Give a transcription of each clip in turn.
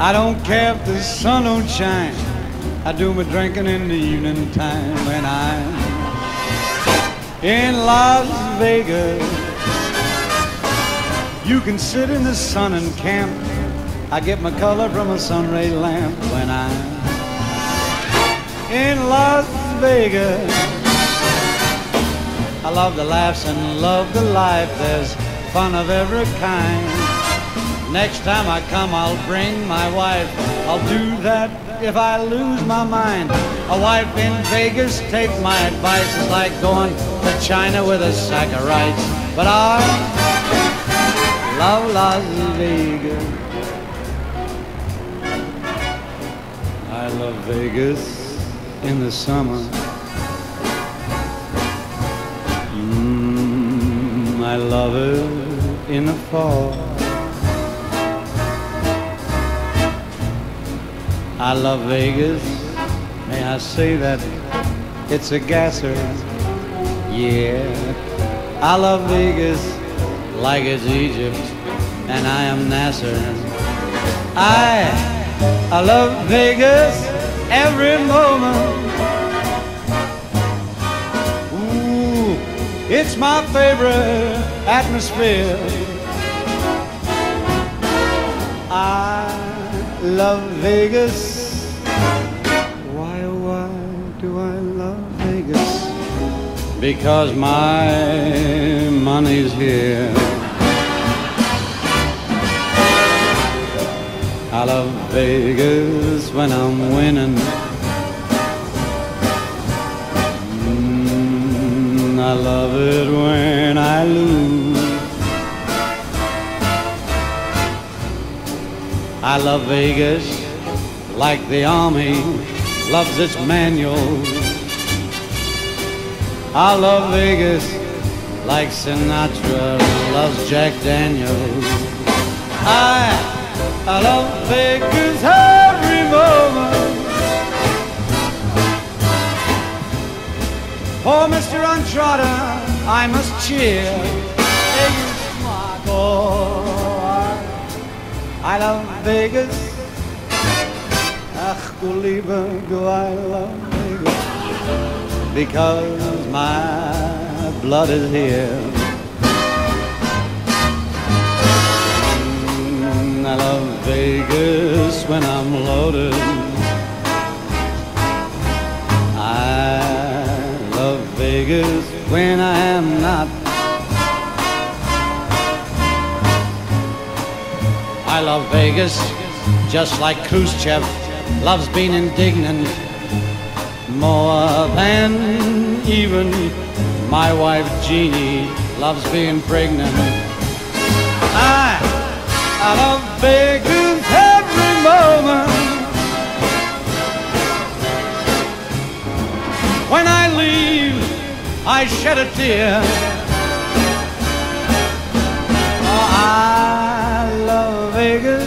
I don't care if the sun don't shine. I do my drinking in the evening time when I'm in Las Vegas. You can sit in the sun and camp. I get my color from a sunray lamp when I'm in Las Vegas. I love the laughs and love the life. There's fun of every kind. Next time I come, I'll bring my wife. I'll do that if I lose my mind. A wife in Vegas, take my advice, is like going to China with a sack of rice. But I love Las Vegas. I love Vegas in the summer. Mm, I love it in the fall. I love Vegas. May I say that it's a gasser? Yeah. I love Vegas like it's Egypt and I am Nasser. I I love Vegas every moment. Ooh, it's my favorite atmosphere. I love Vegas. Why, why do I love Vegas? Because my money's here. I love Vegas when I'm winning. I love Vegas like the army loves its manuals. I love Vegas like Sinatra loves Jack Daniels. I I love Vegas every moment. For Mr. Untrodden, I must cheer. I love Vegas. Ach, du Liebe, do I love Vegas. Because my blood is here. Mm, I love Vegas when I'm loaded. I love Vegas when I am not. I love Vegas just like Khrushchev loves being indignant more than even my wife Jeannie loves being pregnant. I, I love Vegas every moment. When I leave, I shed a tear. Vegas.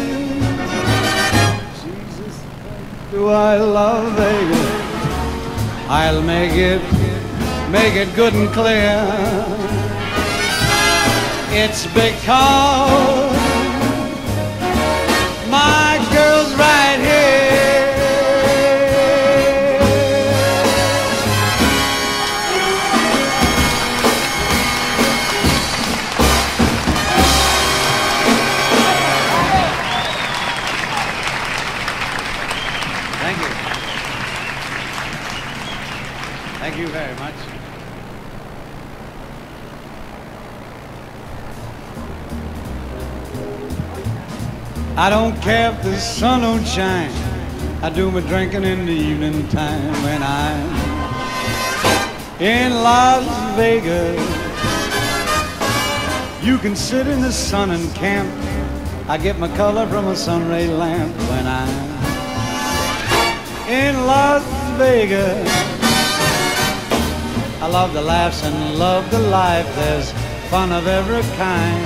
Jesus, do I love Vegas? I'll make it, make it good and clear. It's because Thank you very much. I don't care if the sun don't shine. I do my drinking in the evening time when I'm in Las Vegas. You can sit in the sun and camp. I get my color from a sunray lamp when I'm in Las Vegas. I love the laughs and love the life. There's fun of every kind.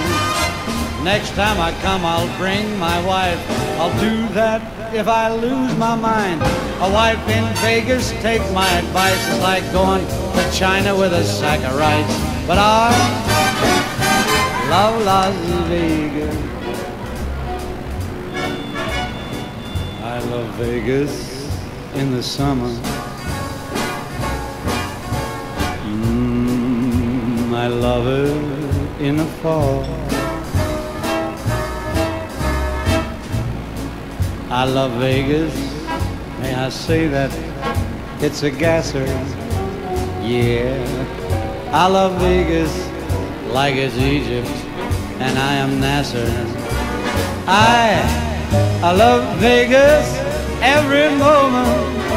Next time I come, I'll bring my wife. I'll do that if I lose my mind. A wife in Vegas, take my advice. It's like going to China with a sack of rice. But I love Las Vegas. I love Vegas in the summer. Mm, I love it in the fall. I love Vegas. May I say that it's a gasser? Yeah. I love Vegas like it's Egypt, and I am Nasser. I I love Vegas every moment